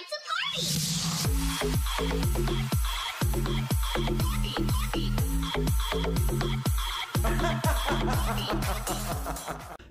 like to party.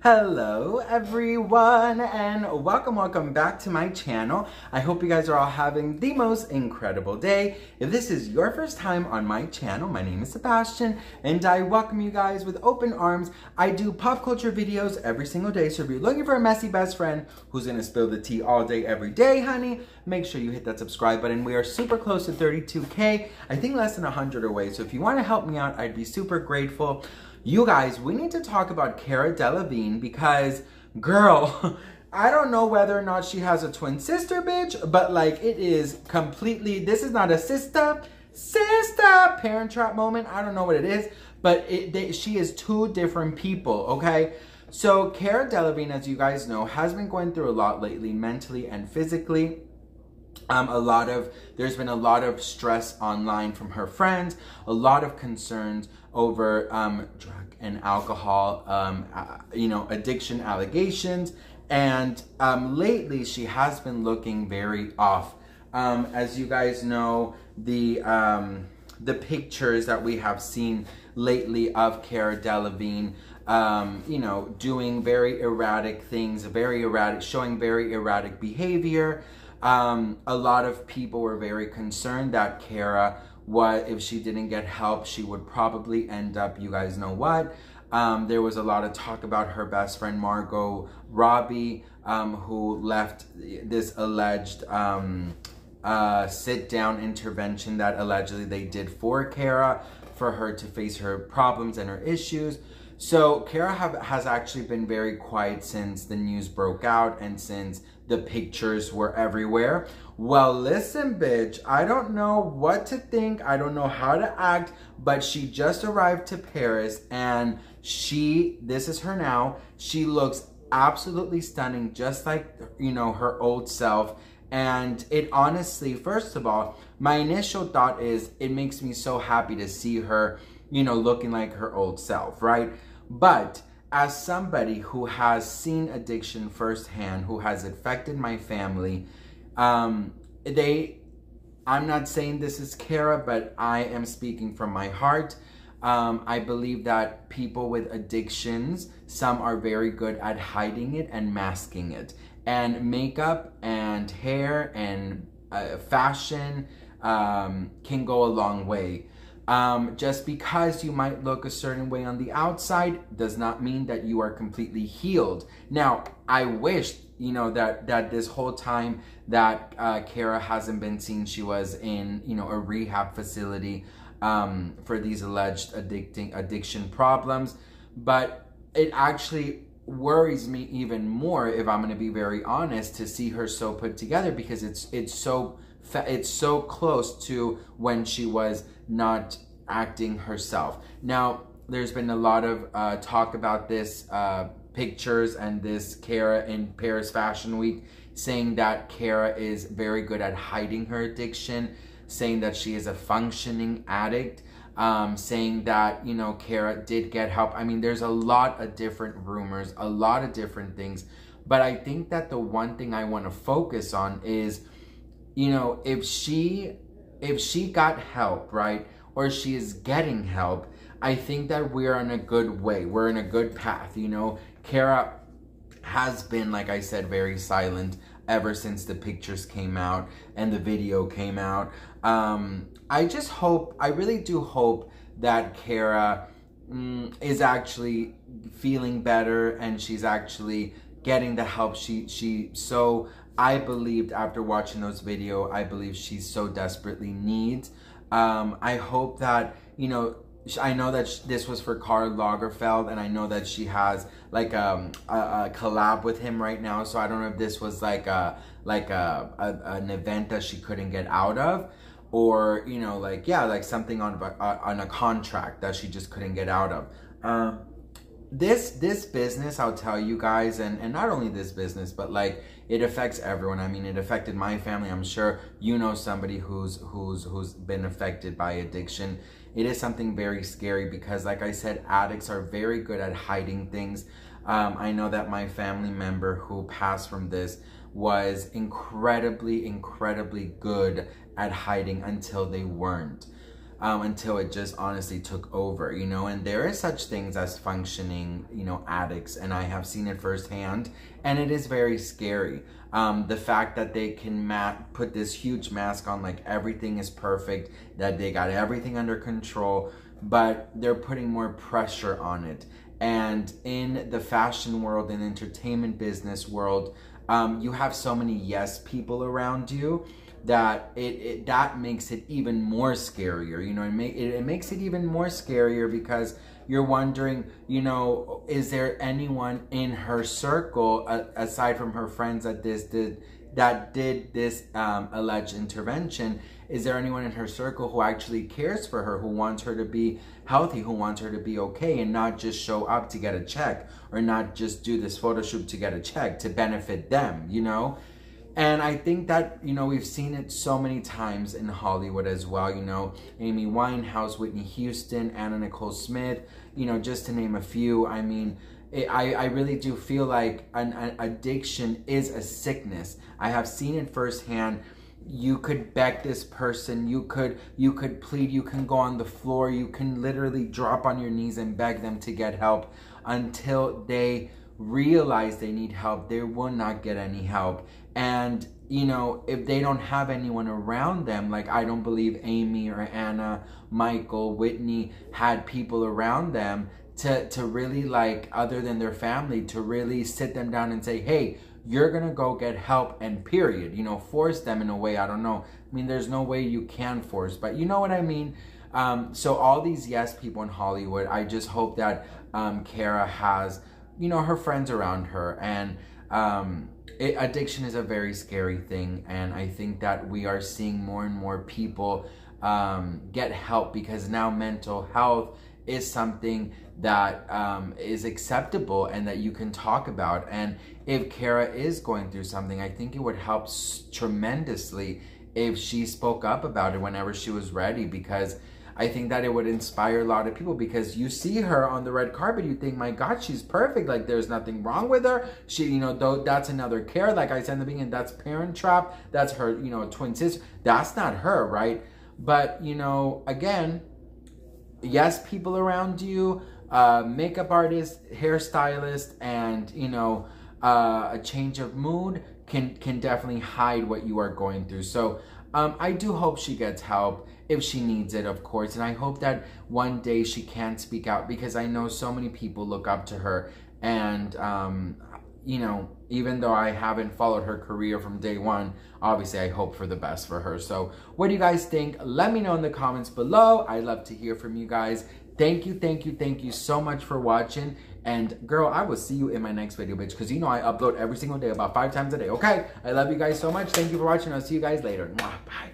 Hello everyone and welcome welcome back to my channel. I hope you guys are all having the most incredible day. If this is your first time on my channel, my name is Sebastian and I welcome you guys with open arms. I do pop culture videos every single day so if you're looking for a messy best friend who's gonna spill the tea all day every day honey, make sure you hit that subscribe button. We are super close to 32k, I think less than 100 away so if you want to help me out I'd be super grateful. You guys, we need to talk about Cara Delevingne because, girl, I don't know whether or not she has a twin sister, bitch, but like it is completely, this is not a sister, sister parent trap moment. I don't know what it is, but it, they, she is two different people, okay? So Cara Delevingne, as you guys know, has been going through a lot lately, mentally and physically. Um, a lot of there's been a lot of stress online from her friends, a lot of concerns over um, drug and alcohol, um, uh, you know, addiction allegations, and um, lately she has been looking very off. Um, as you guys know, the um, the pictures that we have seen lately of Cara Delevingne um, you know, doing very erratic things, very erratic, showing very erratic behavior. Um, a lot of people were very concerned that Cara, what if she didn't get help, she would probably end up, you guys know what. Um, there was a lot of talk about her best friend Margot Robbie, um, who left this alleged um, uh, sit-down intervention that allegedly they did for Cara for her to face her problems and her issues. So Cara have, has actually been very quiet since the news broke out and since the pictures were everywhere. Well, listen, bitch, I don't know what to think. I don't know how to act, but she just arrived to Paris and she, this is her now, she looks absolutely stunning, just like, you know, her old self. And it honestly, first of all, my initial thought is it makes me so happy to see her, you know, looking like her old self, right? But as somebody who has seen addiction firsthand, who has affected my family, um, they, I'm not saying this is Cara, but I am speaking from my heart. Um, I believe that people with addictions, some are very good at hiding it and masking it. And makeup and hair and uh, fashion um, can go a long way. Um, just because you might look a certain way on the outside does not mean that you are completely healed. Now, I wish, you know, that, that this whole time that uh, Cara hasn't been seen, she was in, you know, a rehab facility um, for these alleged addicting addiction problems. But it actually worries me even more, if I'm going to be very honest, to see her so put together because it's it's so it's so close to when she was not acting herself. Now, there's been a lot of uh, talk about this uh, pictures and this Cara in Paris Fashion Week saying that Cara is very good at hiding her addiction, saying that she is a functioning addict, um, saying that, you know, Cara did get help. I mean, there's a lot of different rumors, a lot of different things. But I think that the one thing I want to focus on is, you know, if she if she got help, right, or she is getting help, I think that we're on a good way. We're in a good path, you know. Cara has been, like I said, very silent ever since the pictures came out and the video came out. Um, I just hope, I really do hope that Cara mm, is actually feeling better and she's actually getting the help she she so I believed after watching those video, I believe she so desperately needs. Um, I hope that, you know, I know that this was for Karl Lagerfeld, and I know that she has like um, a, a, collab with him right now. So I don't know if this was like a like a, a an event that she couldn't get out of, or you know, like yeah, like something on a, on a contract that she just couldn't get out of. Um, this this business i'll tell you guys and and not only this business but like it affects everyone. I mean it affected my family. I'm sure you know somebody who's who's who's been affected by addiction. It is something very scary because like i said addicts are very good at hiding things. Um, i know that my family member who passed from this was incredibly, incredibly good at hiding until they weren't. Um, until it just honestly took over, you know. And there is such things as functioning, you know, addicts, and I have seen it firsthand, and it is very scary. Um, the fact that they can ma- put this huge mask on, like everything is perfect, that they got everything under control, but they're putting more pressure on it. And in the fashion world and entertainment business world, um, you have so many yes people around you that it, it that makes it even more scarier. You know, it, it, it makes it even more scarier because you're wondering, you know, is there anyone in her circle uh, aside from her friends that this did that did this um, alleged intervention? Is there anyone in her circle who actually cares for her, who wants her to be healthy, who wants her to be okay, and not just show up to get a check or not just do this photo shoot to get a check to benefit them, you know? And I think that, you know, we've seen it so many times in Hollywood as well. You know, Amy Winehouse, Whitney Houston, Anna Nicole Smith, you know, just to name a few. I mean, it, I, I really do feel like an, an addiction is a sickness. I have seen it firsthand you could beg this person you could you could plead you can go on the floor you can literally drop on your knees and beg them to get help until they realize they need help they will not get any help and you know if they don't have anyone around them like i don't believe amy or anna nicole whitney had people around them to to really like other than their family to really sit them down and say hey you're gonna go get help and period. You know force them in a way i don't know. I mean there's no way you can force but you know what i mean? Um, so all these yes people in hollywood i just hope that um, cara has you know her friends around her and um, it, addiction is a very scary thing and i think that we are seeing more and more people um, get help because now mental health is something that um, is acceptable and that you can talk about. And if Cara is going through something, I think it would help tremendously if she spoke up about it whenever she was ready because I think that it would inspire a lot of people because you see her on the red carpet, you think, my God, she's perfect. Like there's nothing wrong with her. She, you know, though that's another care. Like I said in the beginning, that's Parent Trap. That's her, you know, twin sister. That's not her, right? But you know, again, yes, people around you, uh, makeup artist, hairstylist, and you know, uh, a change of mood can can definitely hide what you are going through. So um, I do hope she gets help if she needs it, of course, and I hope that one day she can speak out because I know so many people look up to her, and um, you know, even though I haven't followed her career from day one, obviously I hope for the best for her. So what do you guys think? Let me know in the comments below. I'd love to hear from you guys. Thank you, thank you, thank you so much for watching. And girl, I will see you in my next video, bitch. Because you know I upload every single day, about five times a day. Okay? I love you guys so much. Thank you for watching. I'll see you guys later. Bye.